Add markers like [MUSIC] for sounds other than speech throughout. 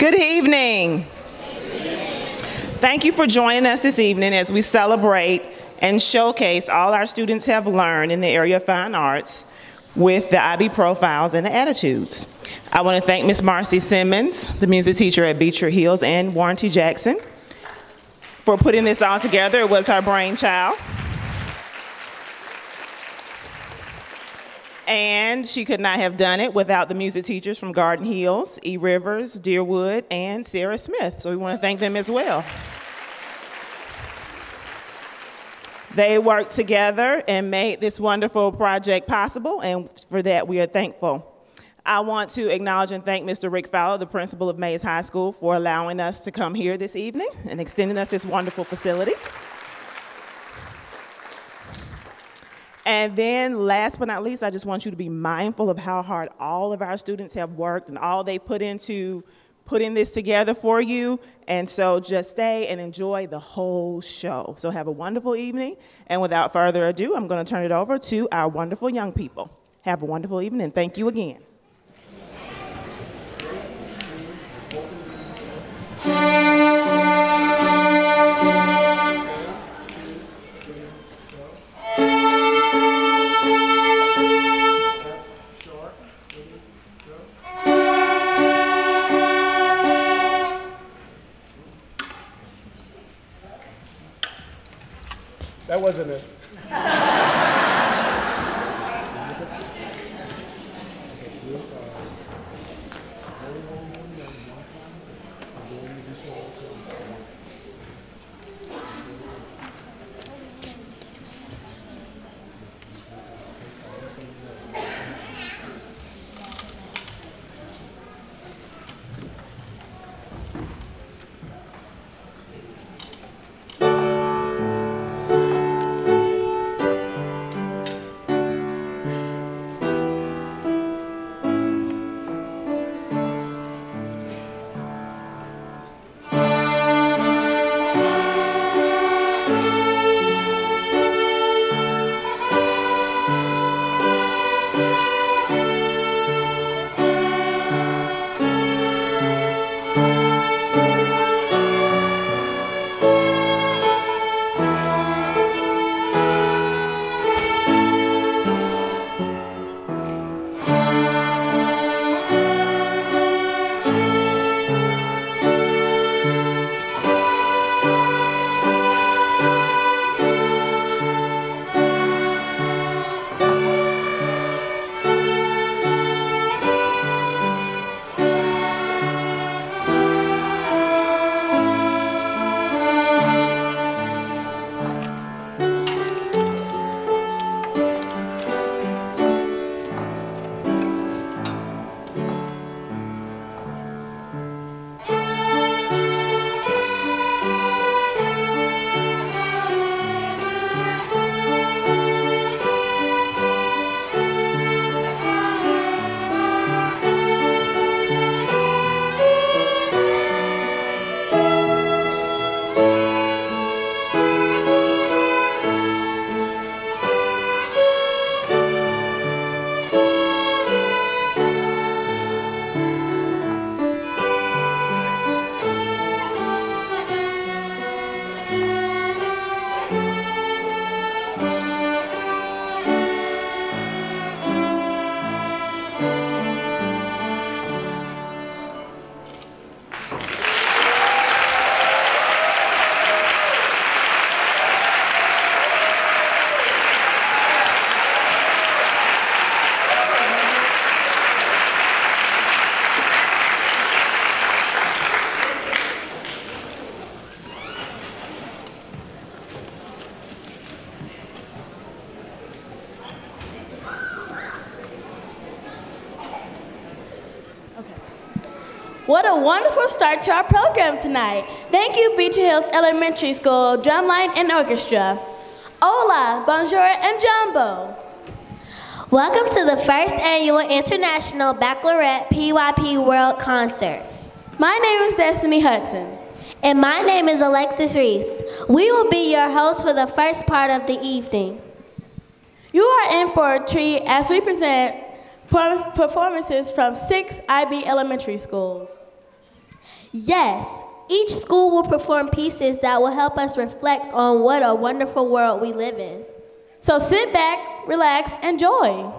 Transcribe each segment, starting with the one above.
Good evening. Thank you for joining us this evening as we celebrate and showcase all our students have learned in the area of fine arts with the IB profiles and the attitudes. I want to thank Ms. Marcy Simmons, the music teacher at Beecher Hills, and Warren T. Jackson for putting this all together. It was her brainchild. And she could not have done it without the music teachers from Garden Hills, E. Rivers, Deerwood, and Sarah Smith. So we want to thank them as well. They worked together and made this wonderful project possible, and for that we are thankful. I want to acknowledge and thank Mr. Rick Fowler, the principal of Mays High School, for allowing us to come here this evening and extending us this wonderful facility. And then last but not least, I just want you to be mindful of how hard all of our students have worked and all they put into putting this together for you. And so just stay and enjoy the whole show. So have a wonderful evening. And without further ado, I'm going to turn it over to our wonderful young people. Have a wonderful evening and thank you again. That wasn't it. A wonderful start to our program tonight. Thank you, Beecher Hills Elementary School Drumline and Orchestra. Hola, bonjour, and jambo. Welcome to the first annual International Baccalaureate PYP World Concert. My name is Destiny Hudson. And my name is Alexis Reese. We will be your hosts for the first part of the evening. You are in for a treat as we present performances from six IB elementary schools. Yes, each school will perform pieces that will help us reflect on what a wonderful world we live in. So sit back, relax, enjoy.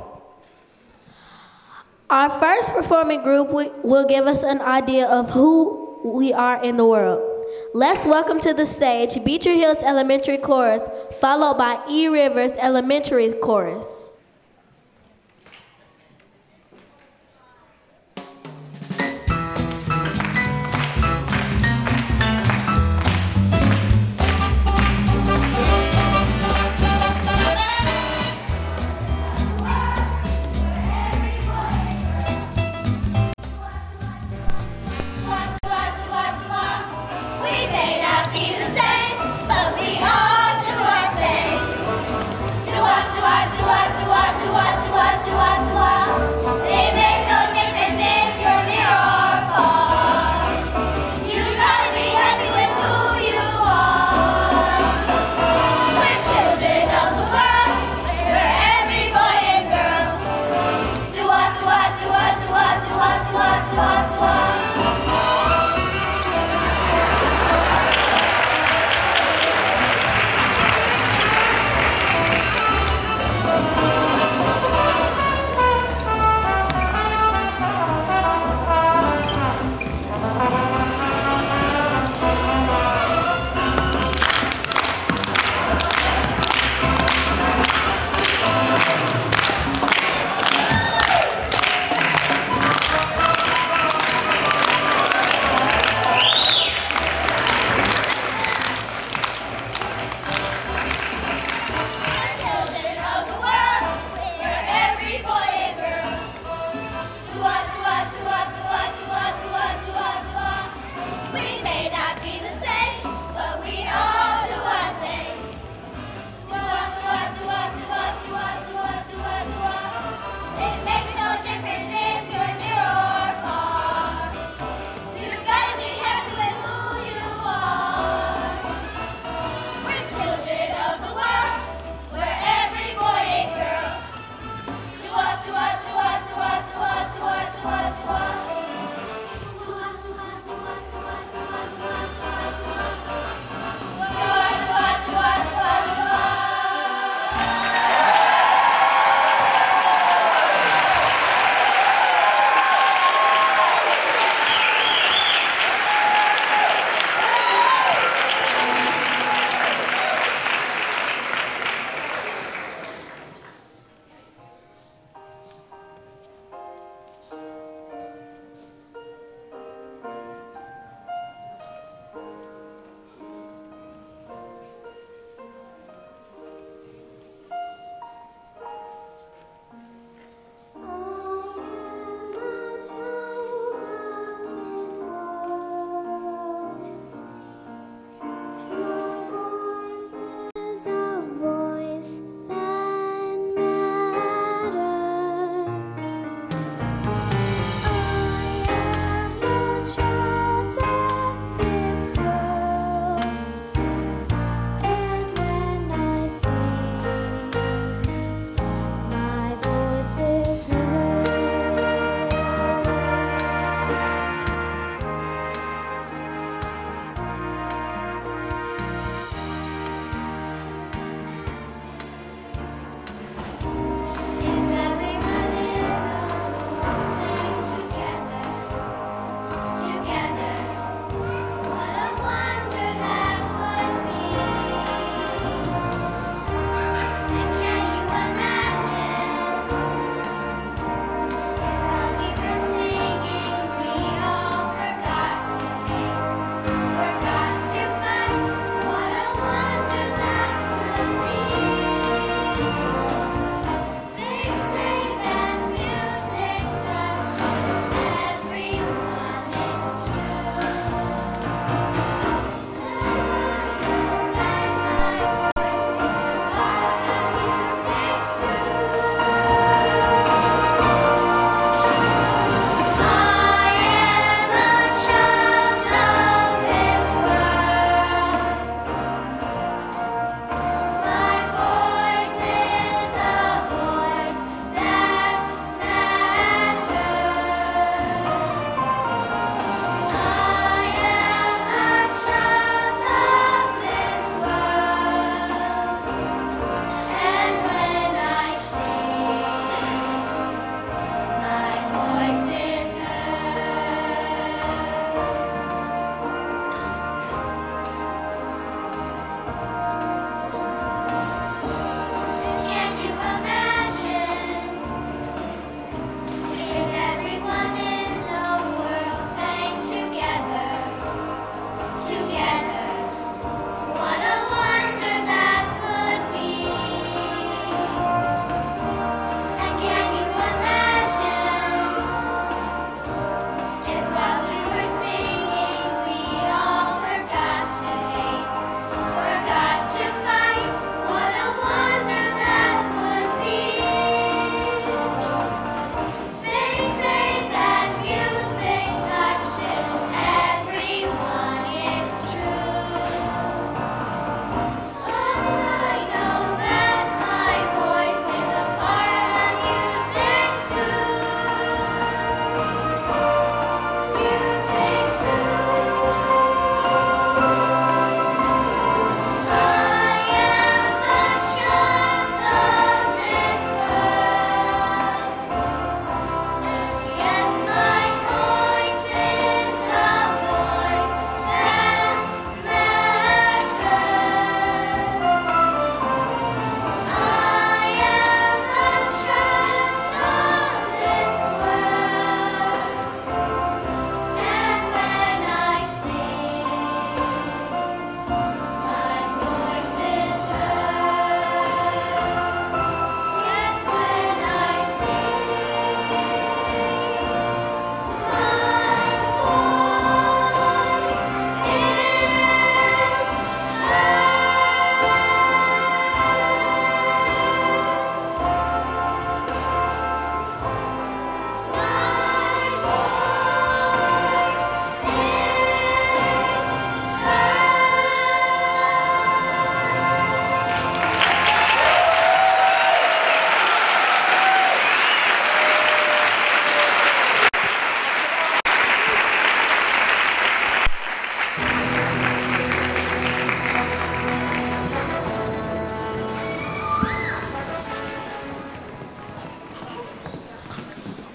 Our first performing group will give us an idea of who we are in the world. Let's welcome to the stage Beecher Hills Elementary Chorus, followed by E Rivers Elementary Chorus.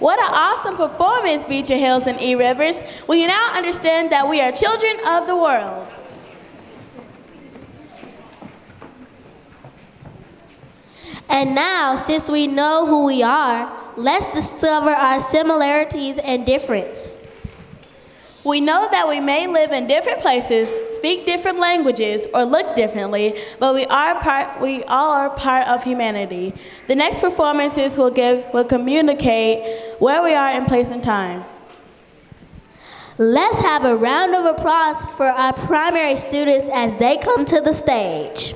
What an awesome performance, Beecher Hills and E Rivers. We now understand that we are children of the world. And now, since we know who we are, let's discover our similarities and difference. We know that we may live in different places, speak different languages, or look differently, but we are part we all are part of humanity. The next performances will give will communicate where we are in place and time. Let's have a round of applause for our primary students as they come to the stage.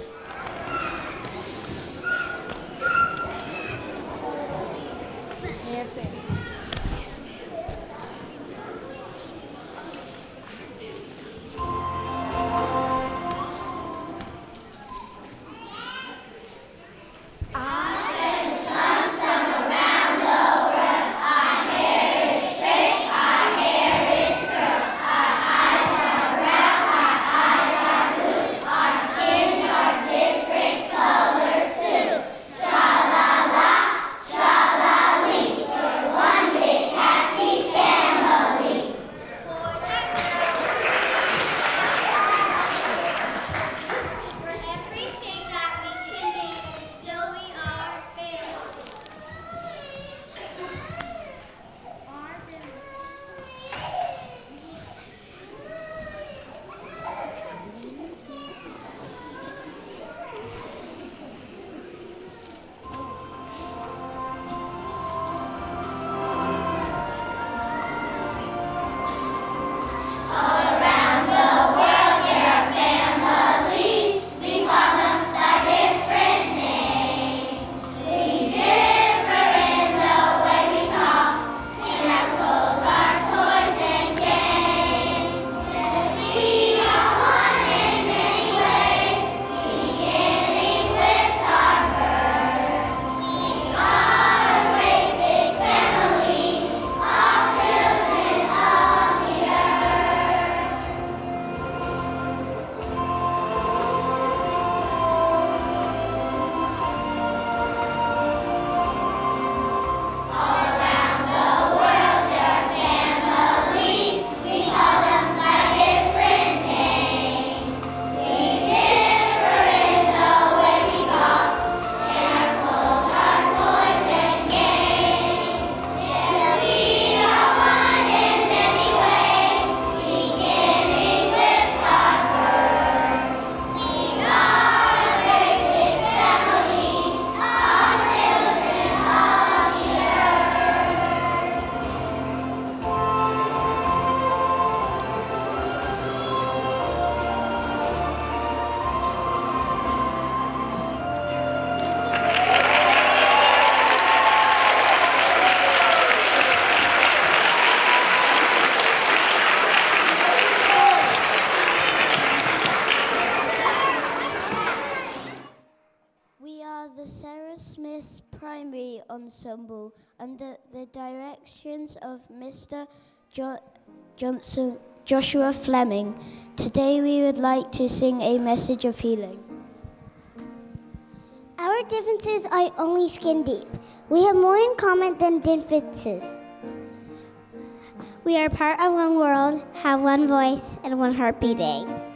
Directions of Mr. Jo Johnson, Joshua Fleming. Today we would like to sing a message of healing. Our differences are only skin deep. We have more in common than differences. We are part of one world, have one voice, and one heart beating. Eh?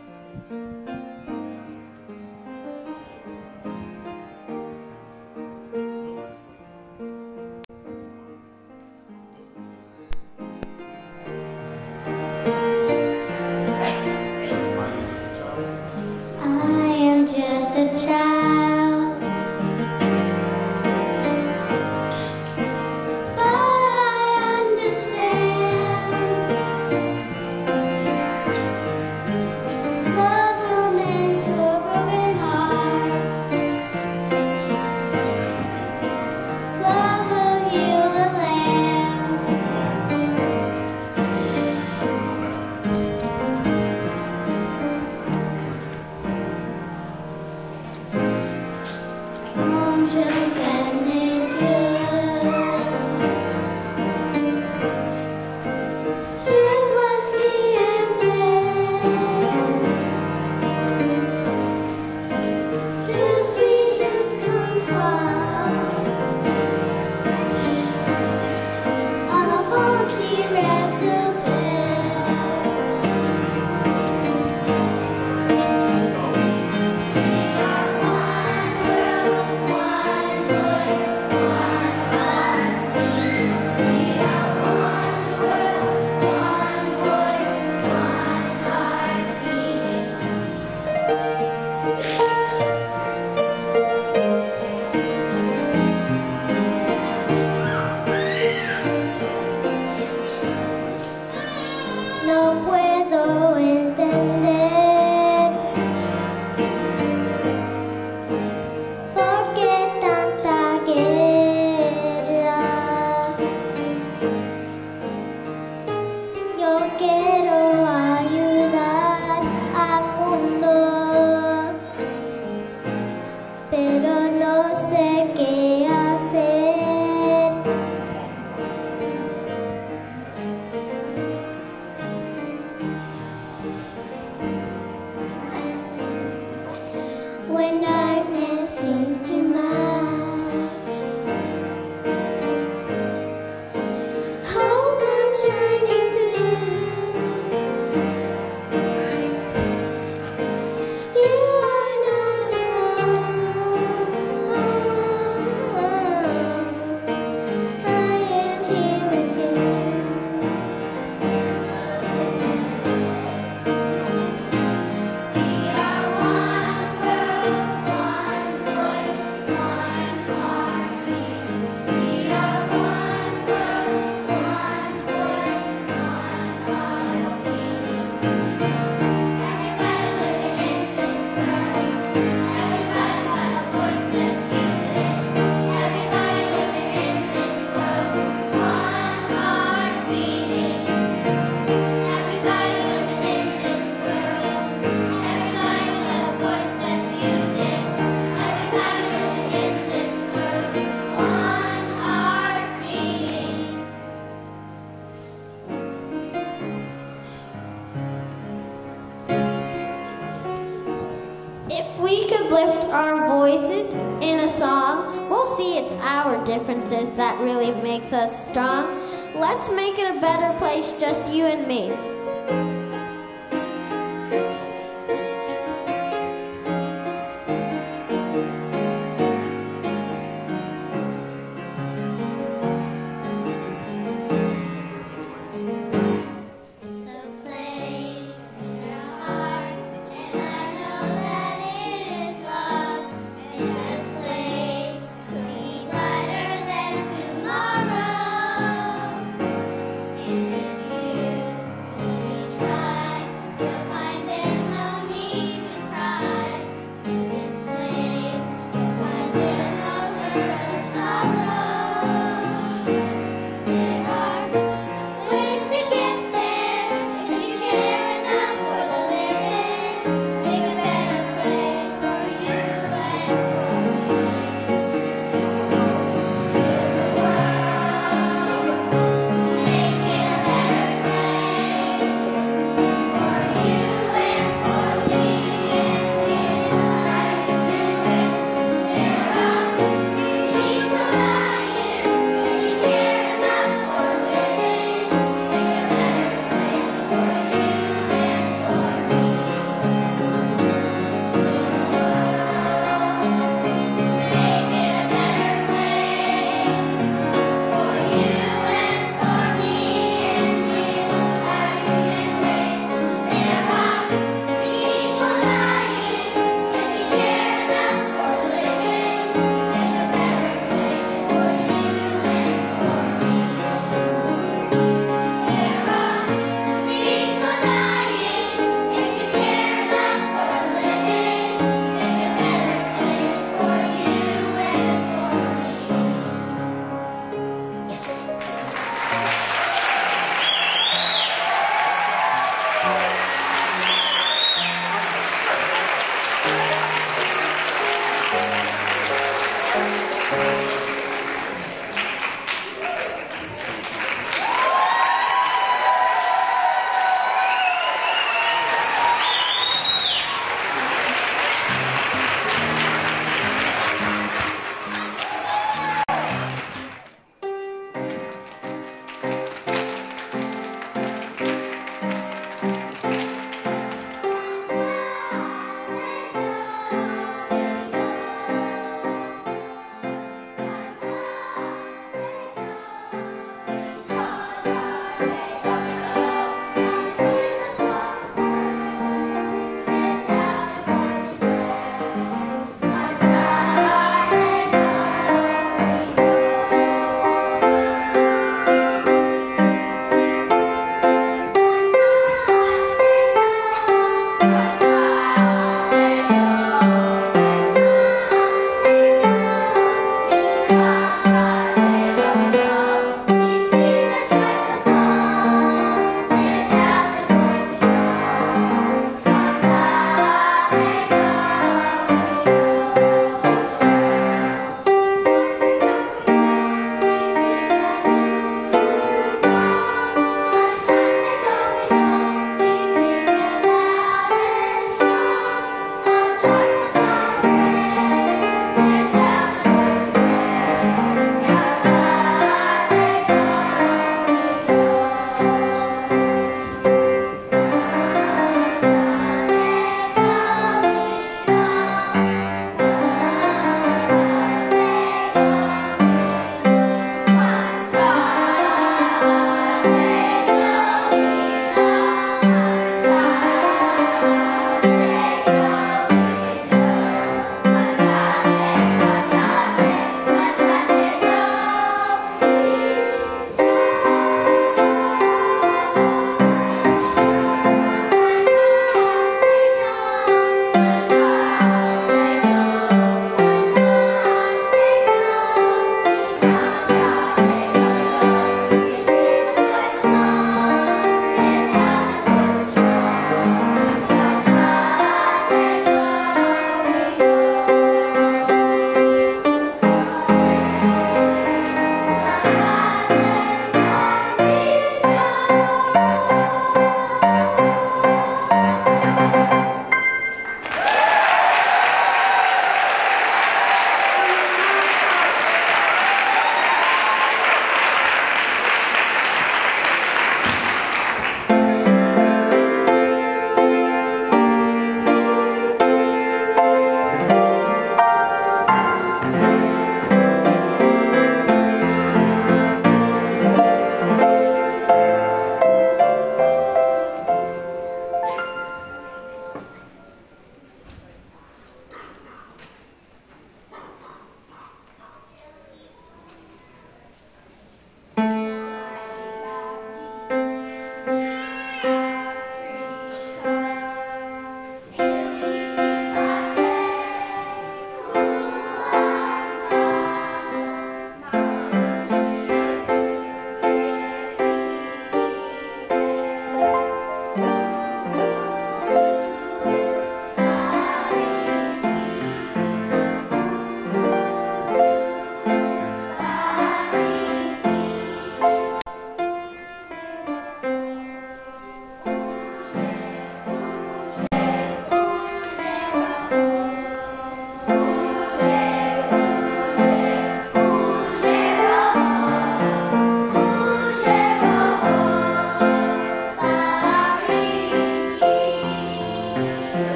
Differences that really makes us strong. Let's make it a better place, just you and me.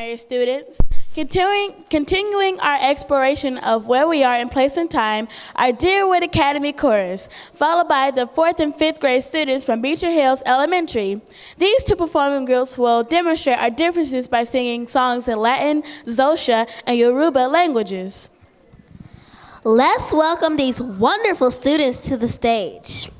Primary students. Continuing, continuing our exploration of where we are in place and time, our Deerwood Academy chorus, followed by the fourth and fifth grade students from Beecher Hills Elementary. These two performing groups will demonstrate our differences by singing songs in Latin, Xhosa, and Yoruba languages. Let's welcome these wonderful students to the stage.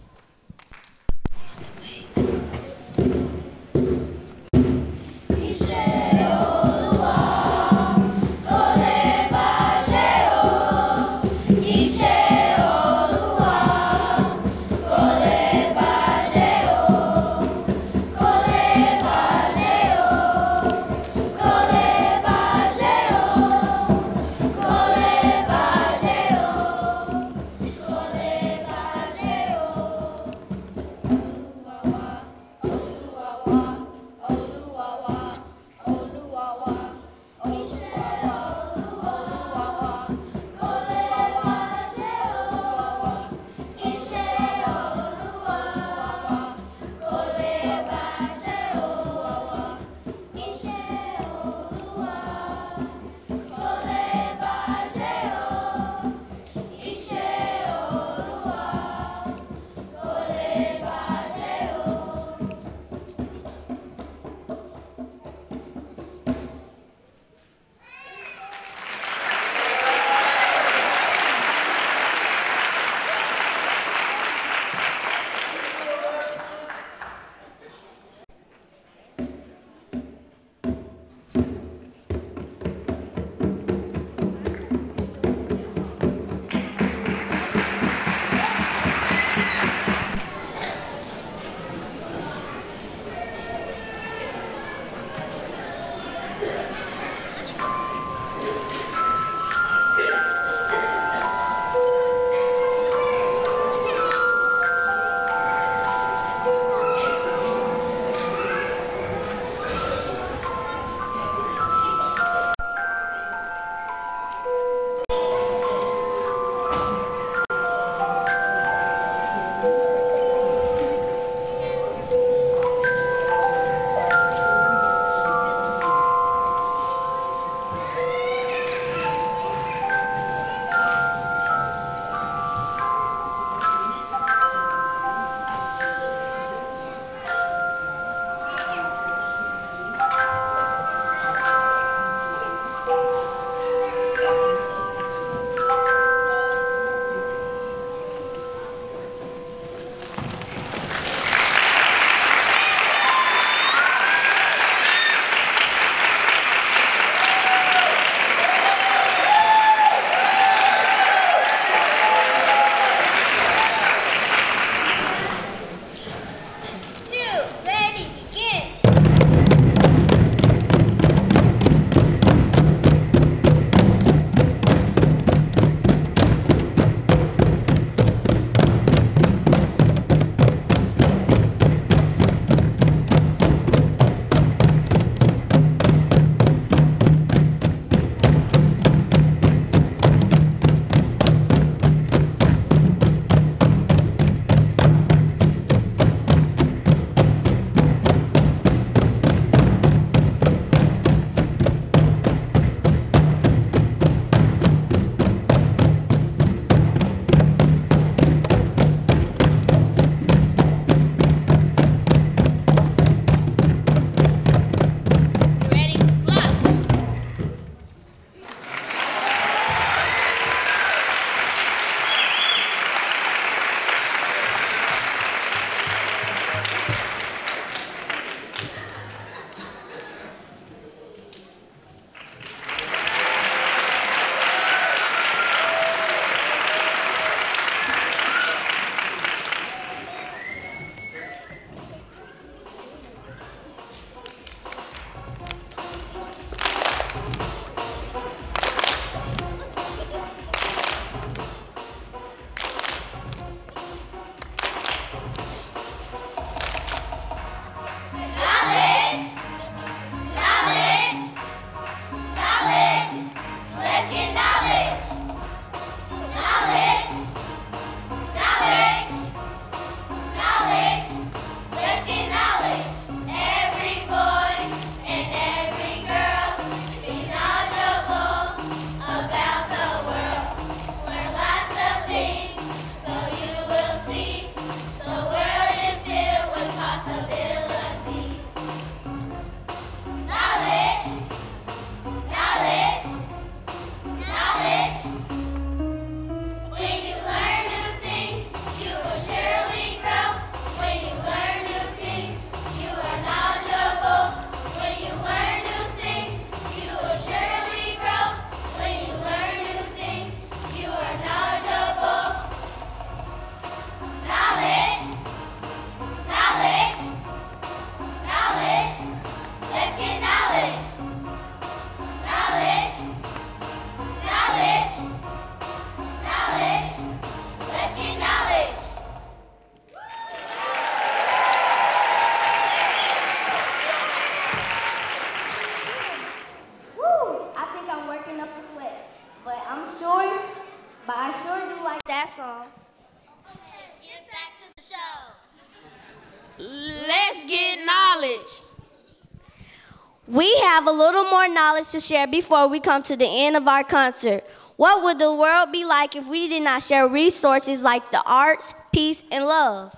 We have a little more knowledge to share before we come to the end of our concert. What would the world be like if we did not share resources like the arts, peace, and love?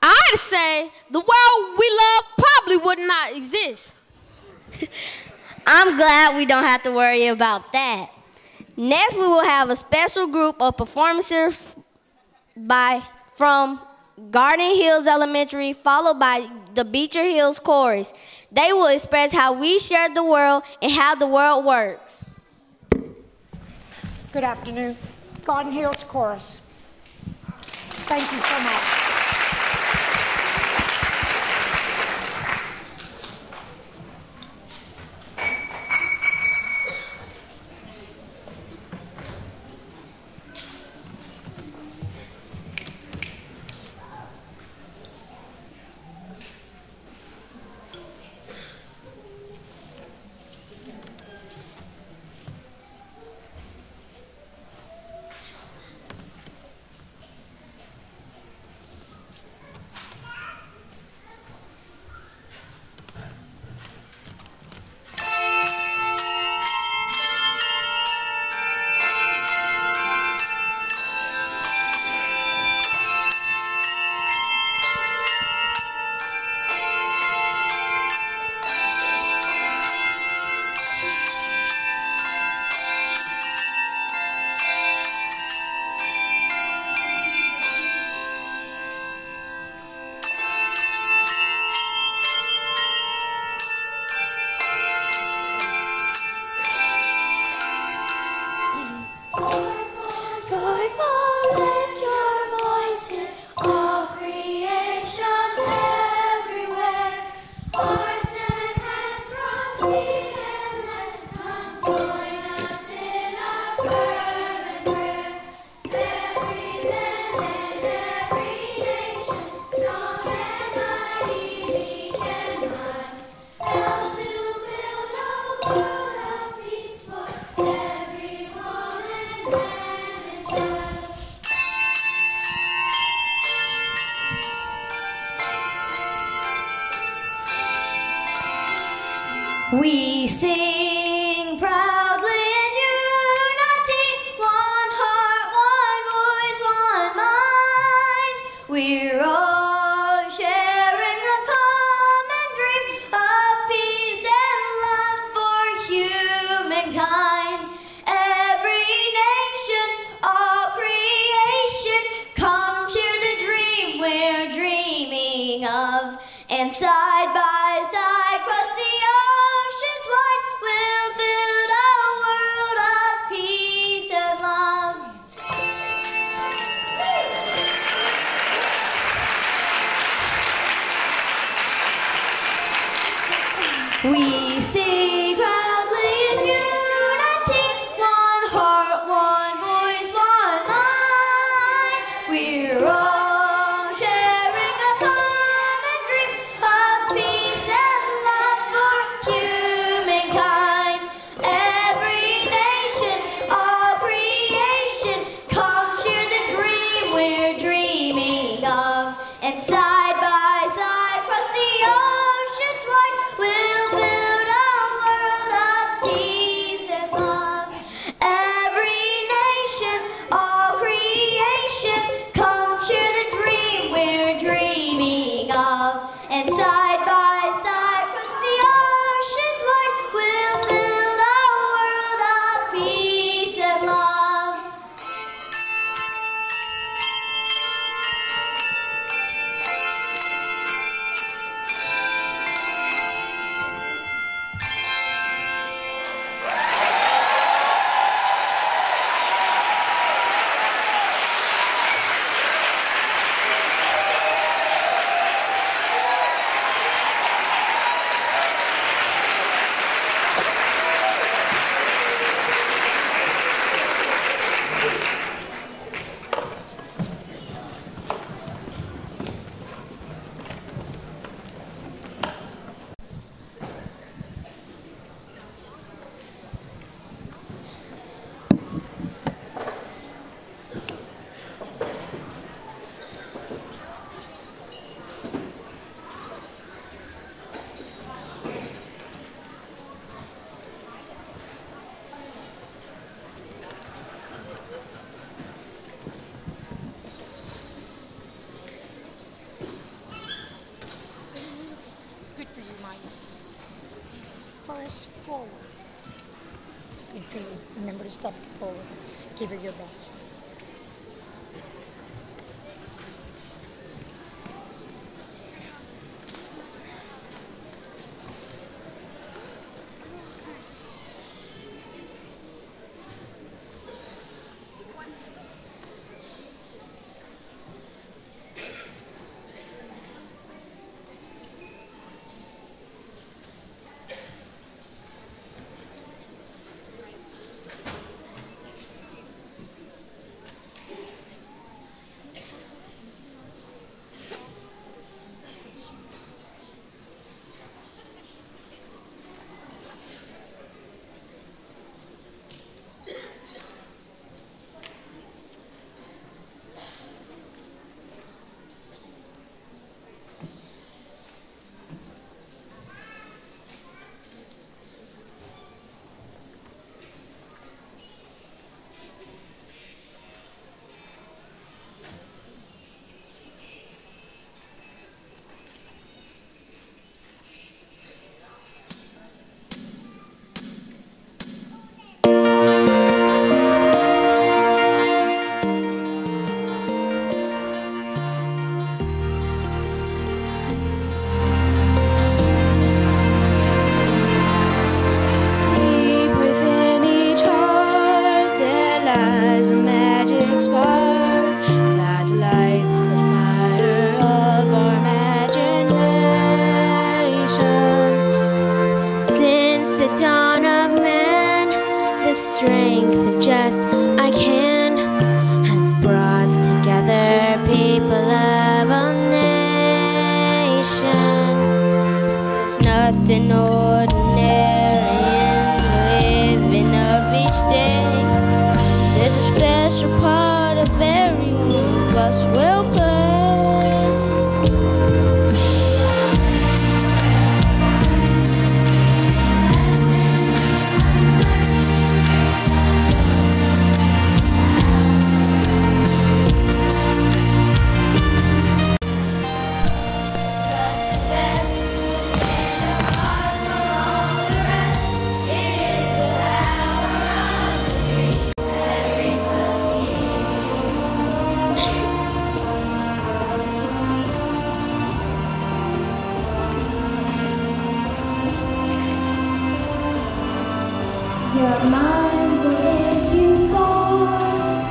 I'd say the world we love probably would not exist. [LAUGHS] I'm glad we don't have to worry about that. Next, we will have a special group of performances by from Garden Hills Elementary, followed by the Beecher Hills Chorus. They will express how we share the world and how the world works. Good afternoon. Garden Hills Chorus. Thank you so much. We to step forward, Give it your best.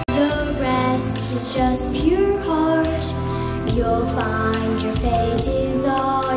The rest is just pure heart. You'll find your fate is ours.